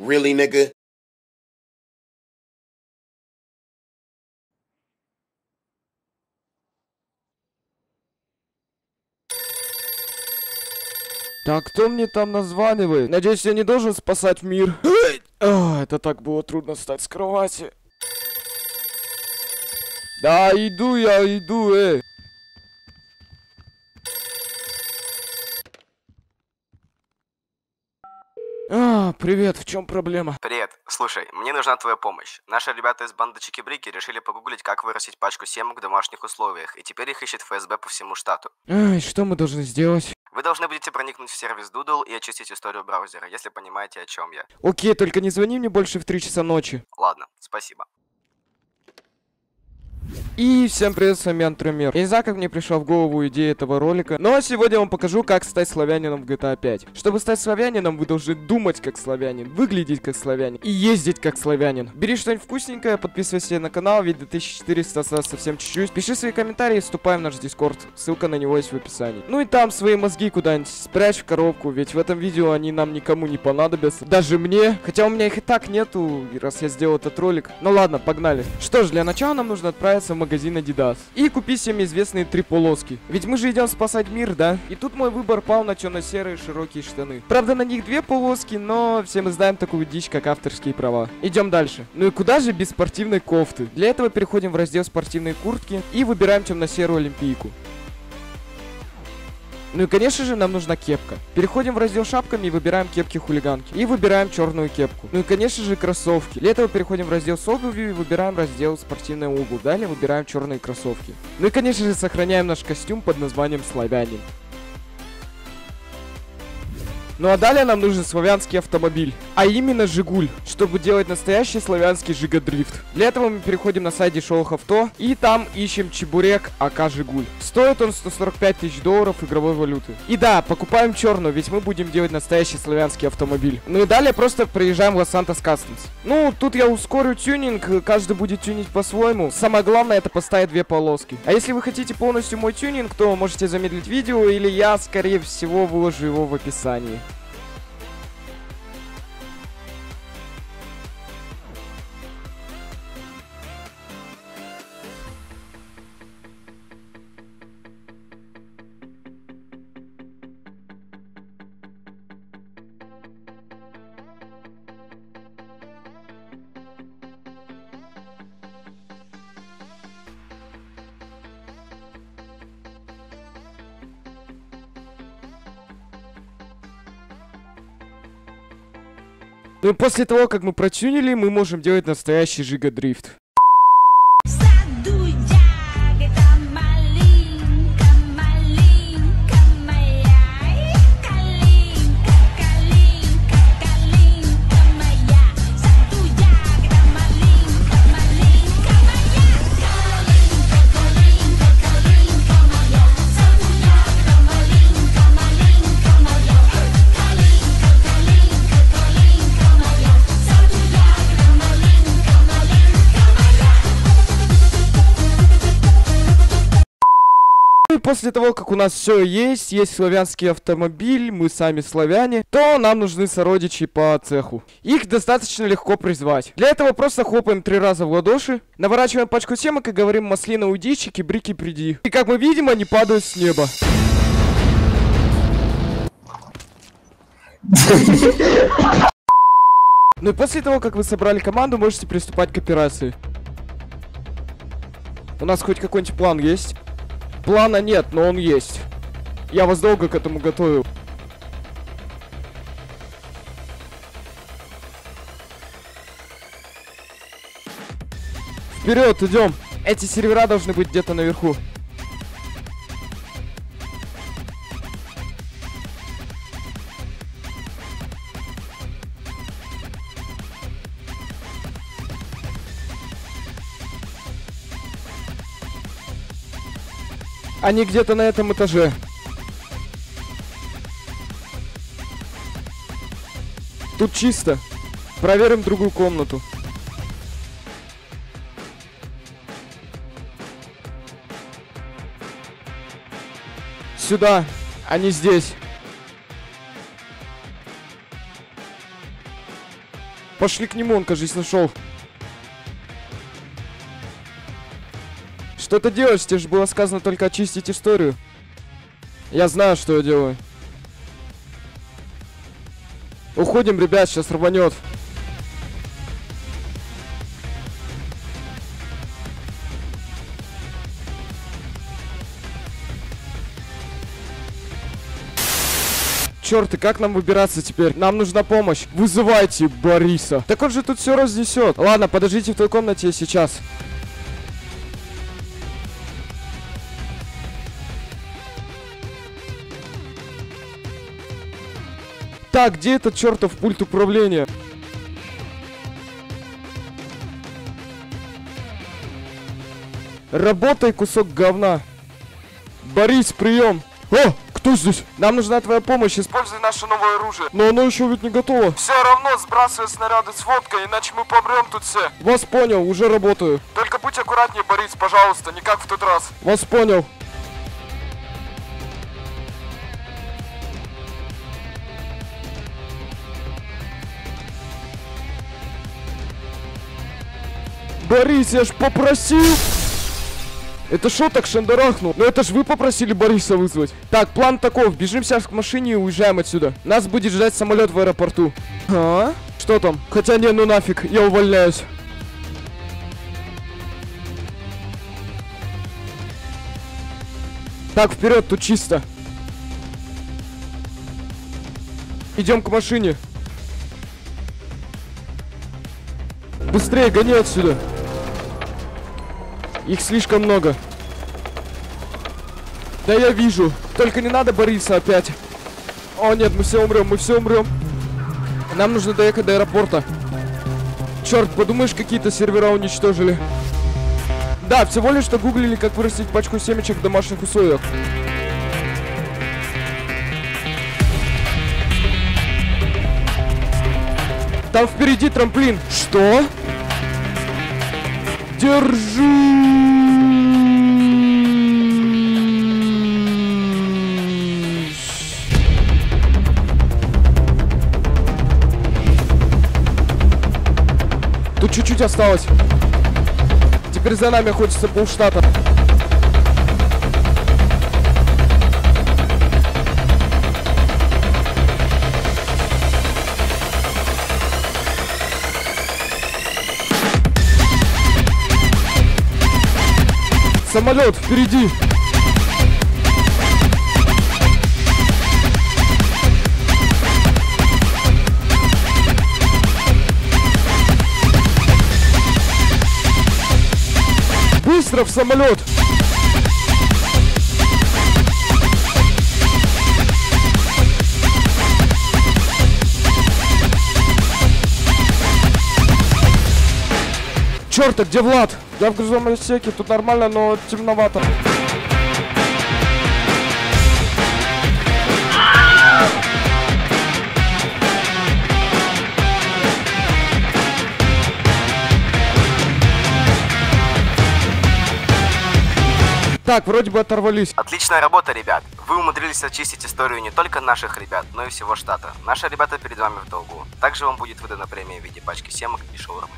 Really, nigga? Так, кто мне там названивает? Надеюсь, я не должен спасать мир. А, это так было трудно встать с кровати. Да, иду я, иду, э. А, привет, в чем проблема? Привет. Слушай, мне нужна твоя помощь. Наши ребята из банды Чики-Брики решили погуглить, как вырастить пачку семок в домашних условиях, и теперь их ищет ФСБ по всему штату. Ай, что мы должны сделать? Вы должны будете проникнуть в сервис Doodle и очистить историю браузера, если понимаете, о чем я. Окей, только не звони мне больше в 3 часа ночи. Ладно, спасибо. И всем привет, с вами Антромер. Я не знаю, как мне пришла в голову идея этого ролика, но сегодня я вам покажу, как стать славянином в GTA 5. Чтобы стать славянином, вы должны думать как славянин, выглядеть как славянин и ездить как славянин. Бери что-нибудь вкусненькое, подписывайся на канал, ведь 2400 осталось совсем чуть-чуть. Пиши свои комментарии вступай в наш дискорд, ссылка на него есть в описании. Ну и там свои мозги куда-нибудь спрячь в коробку, ведь в этом видео они нам никому не понадобятся. Даже мне, хотя у меня их и так нету, раз я сделал этот ролик. Ну ладно, погнали. Что ж, для начала нам нужно отправиться в магазин Adidas и купить всем известные три полоски. Ведь мы же идем спасать мир, да? И тут мой выбор пал на темно-серые широкие штаны. Правда, на них две полоски, но все мы знаем такую дичь, как авторские права. Идем дальше. Ну и куда же без спортивной кофты? Для этого переходим в раздел спортивные куртки и выбираем темно-серую олимпийку. Ну и конечно же нам нужна кепка. Переходим в раздел шапками и выбираем кепки хулиганки. И выбираем черную кепку. Ну и конечно же кроссовки. Для этого переходим в раздел с обувью и выбираем раздел спортивная обувь. Далее выбираем черные кроссовки. Ну и конечно же сохраняем наш костюм под названием славянин. Ну а далее нам нужен славянский автомобиль, а именно Жигуль, чтобы делать настоящий славянский жигадрифт. Для этого мы переходим на сайт дешевых авто и там ищем чебурек АК Жигуль. Стоит он 145 тысяч долларов игровой валюты. И да, покупаем черную, ведь мы будем делать настоящий славянский автомобиль. Ну и далее просто проезжаем в Лос-Сантос Customs. Ну, тут я ускорю тюнинг, каждый будет тюнить по-своему. Самое главное это поставить две полоски. А если вы хотите полностью мой тюнинг, то можете замедлить видео или я, скорее всего, выложу его в описании. Ну и после того, как мы протюнили, мы можем делать настоящий жигадрифт. После того, как у нас все есть, есть славянский автомобиль, мы сами славяне, то нам нужны сородичи по цеху. Их достаточно легко призвать. Для этого просто хлопаем три раза в ладоши, наворачиваем пачку семок и говорим «Маслина уйди, чики-брики приди». И как мы видим, они падают с неба. Ну и после того, как вы собрали команду, можете приступать к операции. У нас хоть какой-нибудь план есть? Плана нет, но он есть. Я вас долго к этому готовил. Вперед, идем! Эти сервера должны быть где-то наверху. Они где-то на этом этаже. Тут чисто. Проверим другую комнату. Сюда. Они здесь. Пошли к нему, он, кажется, нашел. Что ты делаешь? Тебе же было сказано только очистить историю. Я знаю, что я делаю. Уходим, ребят, сейчас рванет. Черт, и как нам выбираться теперь? Нам нужна помощь. Вызывайте Бориса. Так он же тут все разнесет. Ладно, подождите в той комнате сейчас. Так, где этот чертов пульт управления? Работай, кусок говна. Борис, прием. О, кто здесь? Нам нужна твоя помощь, используй наше новое оружие. Но оно еще ведь не готово. Все равно сбрасывай снаряды с водкой, иначе мы помрем тут все. Вас понял, уже работаю. Только будь аккуратнее, Борис, пожалуйста, не как в тот раз. Вас понял. Борис, я ж попросил! Это шо так шандарахнул? Ну это ж вы попросили Бориса вызвать. Так, план таков. Бежим сейчас к машине и уезжаем отсюда. Нас будет ждать самолет в аэропорту. А? Что там? Хотя не, ну нафиг, я увольняюсь. Так, вперед, тут чисто. Идем к машине. Быстрее, гони отсюда. Их слишком много. Да я вижу. Только не надо Бориса опять. О нет, мы все умрем, мы все умрем. Нам нужно доехать до аэропорта. Черт, подумаешь, какие-то сервера уничтожили. Да, всего лишь что гуглили, как вырастить пачку семечек в домашних условиях. Там впереди трамплин. Что? Держись. Чуть-чуть осталось. Теперь за нами охотится полштата. Самолет впереди. В самолет. Черт, а где Влад? Я в грузовом отсеке, тут нормально, но темновато. Так, вроде бы оторвались. Отличная работа, ребят. Вы умудрились очистить историю не только наших ребят, но и всего штата. Наши ребята перед вами в долгу. Также вам будет выдана премия в виде пачки семок и шаурмы.